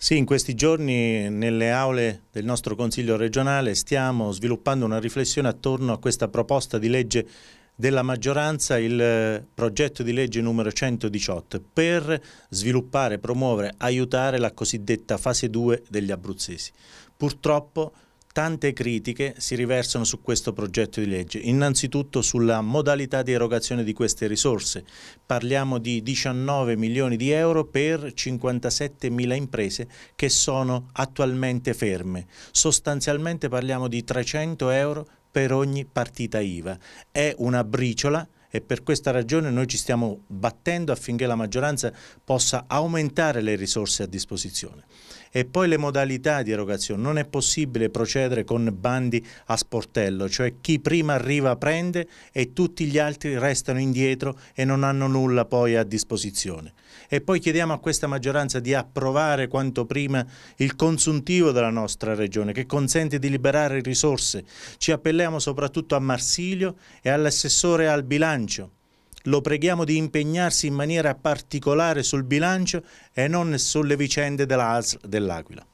Sì, in questi giorni nelle aule del nostro Consiglio regionale stiamo sviluppando una riflessione attorno a questa proposta di legge della maggioranza, il progetto di legge numero 118, per sviluppare, promuovere, aiutare la cosiddetta fase 2 degli abruzzesi. Purtroppo tante critiche si riversano su questo progetto di legge, innanzitutto sulla modalità di erogazione di queste risorse. Parliamo di 19 milioni di euro per 57 mila imprese che sono attualmente ferme. Sostanzialmente parliamo di 300 euro per ogni partita IVA. È una briciola e per questa ragione noi ci stiamo battendo affinché la maggioranza possa aumentare le risorse a disposizione. E poi le modalità di erogazione. Non è possibile procedere con bandi a sportello, cioè chi prima arriva prende e tutti gli altri restano indietro e non hanno nulla poi a disposizione. E poi chiediamo a questa maggioranza di approvare quanto prima il consuntivo della nostra regione che consente di liberare risorse. Ci appelliamo soprattutto a Marsilio e all'assessore al bilancio lo preghiamo di impegnarsi in maniera particolare sul bilancio e non sulle vicende dell'Aquila.